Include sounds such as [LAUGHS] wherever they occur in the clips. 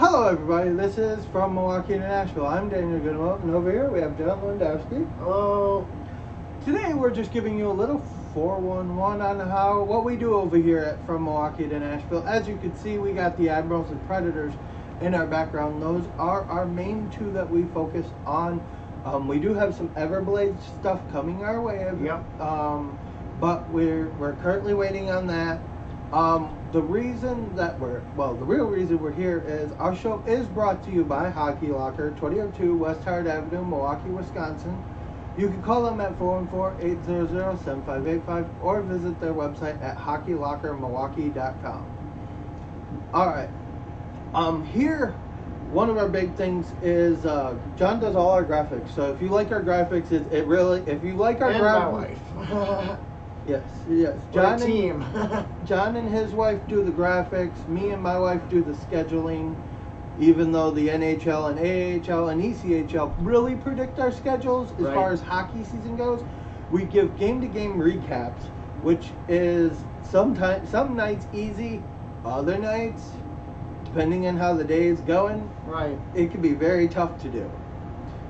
Hello, everybody. This is from Milwaukee to Nashville. I'm Daniel Goodwell, and over here we have John Lewandowski. Hello. Today we're just giving you a little 411 on how what we do over here at From Milwaukee to Nashville. As you can see, we got the Admirals and Predators in our background. Those are our main two that we focus on. Um, we do have some Everblade stuff coming our way. Yep. Um, but we're we're currently waiting on that. Um, the reason that we're well, the real reason we're here is our show is brought to you by Hockey Locker, 2002 West Howard Avenue, Milwaukee, Wisconsin. You can call them at 414-800-7585 or visit their website at hockeylockermilwaukee.com. All right. Um, here, one of our big things is uh, John does all our graphics. So if you like our graphics, it, it really if you like our graphics, wife. [LAUGHS] yes, yes, John and, team. [LAUGHS] [LAUGHS] John and his wife do the graphics. Me and my wife do the scheduling. Even though the NHL and AHL and ECHL really predict our schedules as Right. far as hockey season goes, we give game to game recaps, which is sometimes some nights easy, other nights, depending on how the day is going, right. it can be very tough to do.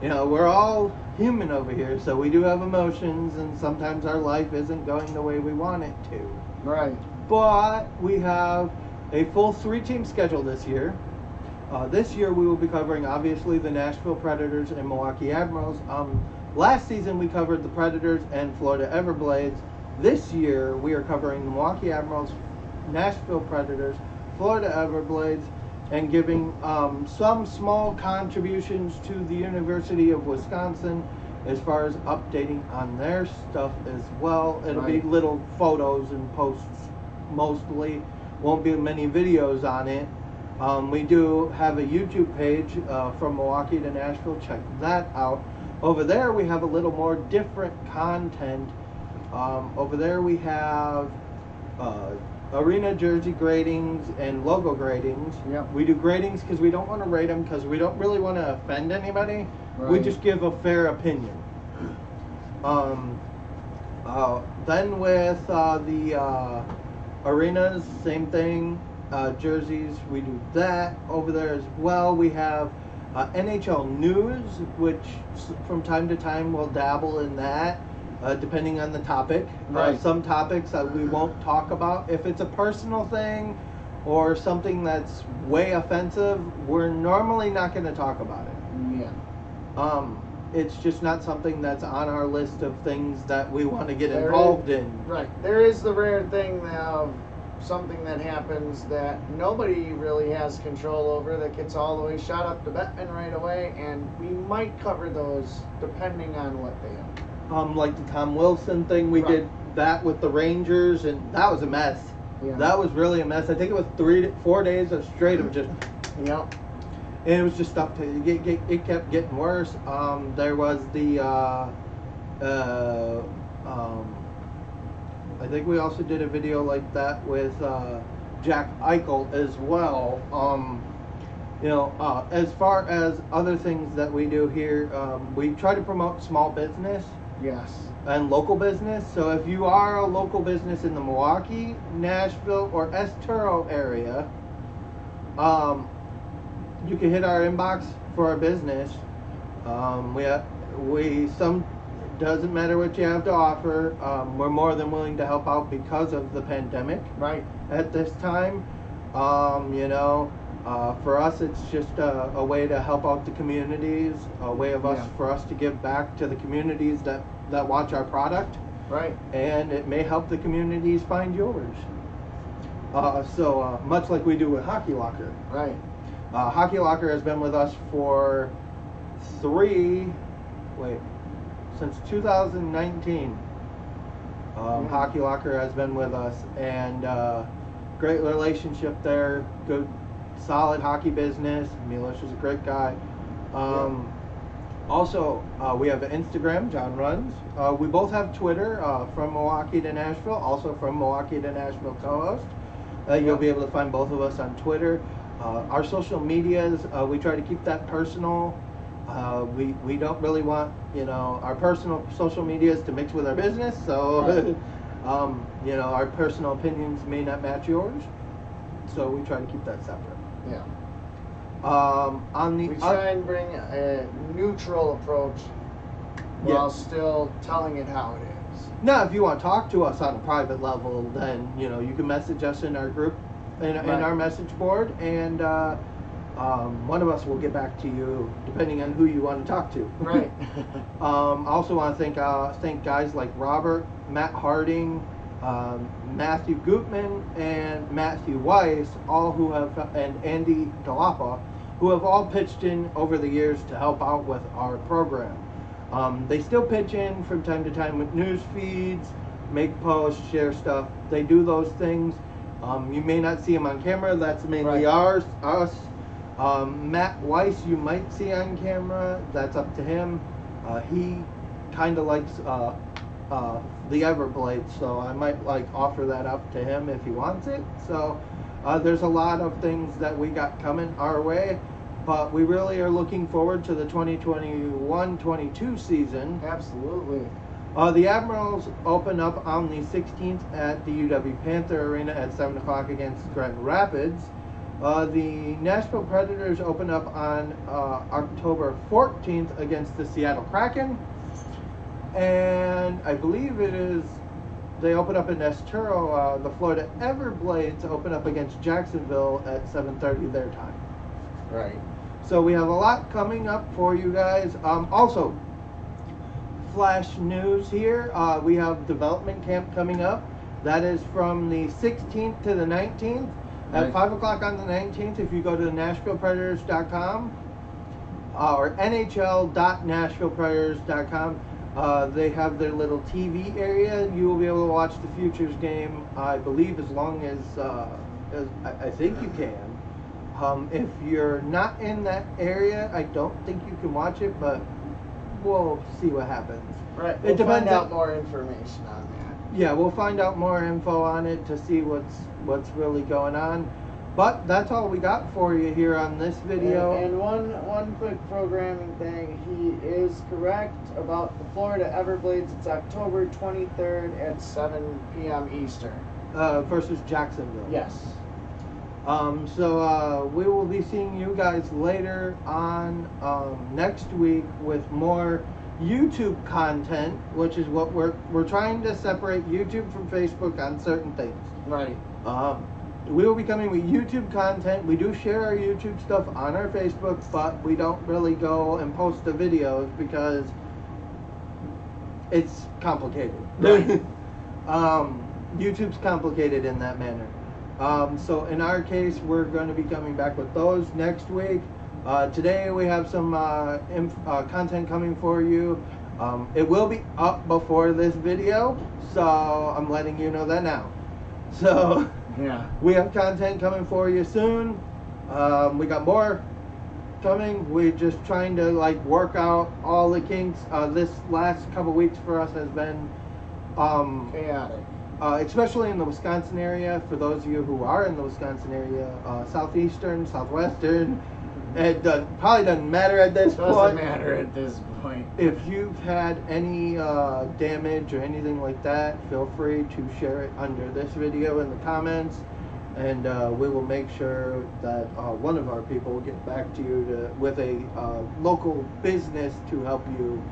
You know, we're all human over here, so we do have emotions, and sometimes our life isn't going the way we want it to Right. but we have a full three team schedule this year. Uh, this year we will be covering obviously the Nashville Predators and Milwaukee Admirals. Um, last season we covered the Predators and Florida Everblades. This year we are covering the Milwaukee Admirals, Nashville Predators, Florida Everblades, and giving um, some small contributions to the University of Wisconsin as far as updating on their stuff as well. It'll be little photos and posts mostly. Won't be many videos on it. Um, we do have a YouTube page uh, from Milwaukee to Nashville. Check that out. Over there, we have a little more different content. Um, over there, we have uh, arena jersey gradings and logo gradings. Yep. We do gradings because we don't want to rate them because we don't really want to offend anybody. We just give a fair opinion. Um, uh, then with uh, the uh, arenas, same thing. Uh, jerseys, we do that over there as well. We have uh, NHL news, which from time to time we'll dabble in that, uh, depending on the topic. Uh, some topics that we won't talk about. If it's a personal thing or something that's way offensive, we're normally not going to talk about it. Yeah. Um, it's just not something that's on our list of things that we want to get There involved is- in. Right. There is the rare thing of something that happens that nobody really has control over that gets all the way shot up to Bettman right away, and we might cover those depending on what they are. Um, like the Tom Wilson thing, we Right. did that with the Rangers, and that was a mess. Yeah. That was really a mess. I think it was three, four days of straight of just, [CLEARS THROAT] Yep. and it was just stuff to it, get. It kept getting worse. Um, there was the, uh, uh, um, I think we also did a video like that with uh, Jack Eichel as well. Um, you know, uh, as far as other things that we do here, um, we try to promote small business Yes. and local business. So if you are a local business in the Milwaukee, Nashville, or Estero area, um, you can hit our inbox for our business. Um, we we some doesn't matter what you have to offer. Um, we're more than willing to help out because of the pandemic Right. at this time. Um, you know, uh, for us, it's just a, a way to help out the communities, a way of us Yeah. for us to give back to the communities that that watch our product, Right. and it may help the communities find yours. Uh, so uh, much like we do with Hockey Locker. Right. Uh, Hockey Locker has been with us for three, wait, since 2019. Um. Hockey Locker has been with us, and uh, great relationship there. Good, solid hockey business. Milos is a great guy. Um, Also, uh, we have an Instagram, John Runs. Uh, we both have Twitter, uh, from Milwaukee to Nashville, also from Milwaukee to Nashville co-host. Uh, you'll be able to find both of us on Twitter. Uh, our social medias, uh, we try to keep that personal. Uh, we, we don't really want, you know, our personal social medias to mix with our business, so, [LAUGHS] um, you know, our personal opinions may not match yours. So we try to keep that separate. Yeah. Um, on the We try and bring a neutral approach Yeah. while still telling it how it is. Now, if you want to talk to us on a private level, then you know you can message us in our group, in, in our message board, and uh, um, one of us will get back to you, depending on who you want to talk to. Right. [LAUGHS] um, also, want to thank uh, thank guys like Robert, Matt Harding, um, Matthew Gutman, and Matthew Weiss, all who have, and Andy Galapa, who have all pitched in over the years to help out with our program. Um, they still pitch in from time to time with news feeds, make posts, share stuff. They do those things. Um, you may not see them on camera. That's mainly Right. ours, us. Um, Matt Weiss, you might see on camera. That's up to him. Uh, he kind of likes uh, uh, the Everblades, so I might like offer that up to him if he wants it. So uh, there's a lot of things that we got coming our way, but we really are looking forward to the 2021-22 season. Absolutely. Uh, the Admirals open up on the 16th at the UW Panther Arena at 7 o'clock against Grand Rapids. Uh, the Nashville Predators open up on uh, October 14th against the Seattle Kraken. And I believe it is, they open up in Estero. Uh, the Florida Everblades open up against Jacksonville at 7.30 their time. Right. So we have a lot coming up for you guys. Um, also, flash news here. Uh, we have development camp coming up. That is from the 16th to the 19th. At Right. 5 o'clock on the 19th, if you go to NashvillePredators.com uh, or NHL.NashvillePredators.com, uh, they have their little TV area. You will be able to watch the Futures game, I believe, as long as, uh, as I, I think you can. Um, if you're not in that area, I don't think you can watch it, but we'll see what happens. Right. It We'll depends find out on- more information on that. Yeah, we'll find out more info on it to see what's what's really going on. But that's all we got for you here on this video. And, and one one quick programming thing, he is correct about the Florida Everblades. It's October 23rd at 7 p.m. Eastern. uh, versus Jacksonville. Yes. Um, so uh, we will be seeing you guys later on um, next week with more YouTube content, which is what we're we're trying to separate YouTube from Facebook on certain things. Right. Um, we will be coming with YouTube content. We do share our YouTube stuff on our Facebook, but we don't really go and post the videos because it's complicated. Right. [LAUGHS] um, YouTube's complicated in that manner. Um, so in our case, we're going to be coming back with those next week. Uh, today we have some uh, inf- uh, content coming for you. Um, it will be up before this video, so I'm letting you know that now. [LAUGHS] So Yeah. we have content coming for you soon. Um, we got more coming. We're just trying to like work out all the kinks. Uh, this last couple weeks for us has been, um, Chaotic. uh, especially in the Wisconsin area. For those of you who are in the Wisconsin area, uh, southeastern, southwestern, it does, probably doesn't matter at this Doesn't point. matter at this point. If you've had any uh, damage or anything like that, feel free to share it under this video in the comments, and uh, we will make sure that uh, one of our people will get back to you to, with a uh, local business to help you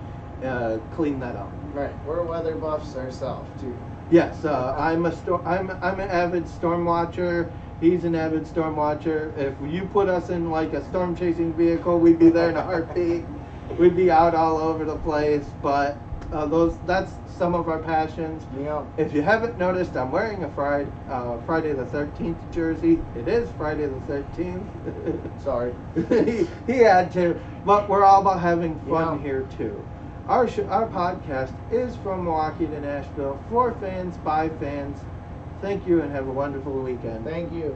uh, clean that up. Right. We're weather buffs ourselves too. Yes, uh, I'm a sto- I'm I'm an avid storm watcher. He's an avid storm watcher. If you put us in like a storm chasing vehicle, we'd be there in a heartbeat. We'd be out all over the place. But uh, those that's some of our passions. Yep. If you haven't noticed, I'm wearing a Friday uh, Friday the 13th jersey. It is Friday the 13th. [LAUGHS] Sorry. he, he had to, but we're all about having fun Yeah. here too. Our sh- our podcast is from Milwaukee to Nashville for fans by fans. Thank you and have a wonderful weekend. Thank you.